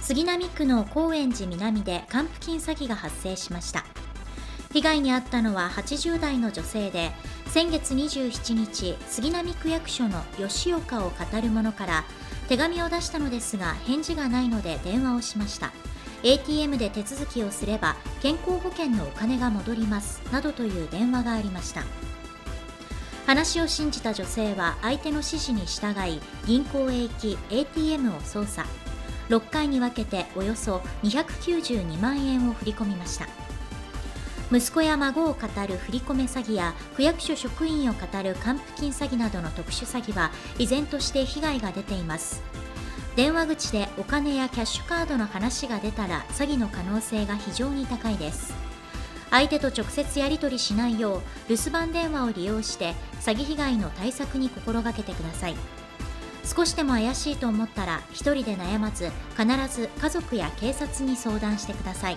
杉並区の高円寺南で還付金詐欺が発生しました。被害に遭ったのは80代の女性で先月27日杉並区役所の吉岡を語る者から手紙を出したのですが返事がないので電話をしました。ATM で手続きをすれば健康保険のお金が戻りますなどという電話がありました。話を信じた女性は相手の指示に従い銀行へ行き ATM を操作。6回に分けておよそ292万円を振り込みました。息子や孫を語る振り込め詐欺や区役所職員を語る還付金詐欺などの特殊詐欺は依然として被害が出ています。電話口でお金やキャッシュカードの話が出たら詐欺の可能性が非常に高いです。相手と直接やり取りしないよう留守番電話を利用して詐欺被害の対策に心がけてください。少しでも怪しいと思ったら1人で悩まず必ず家族や警察に相談してください。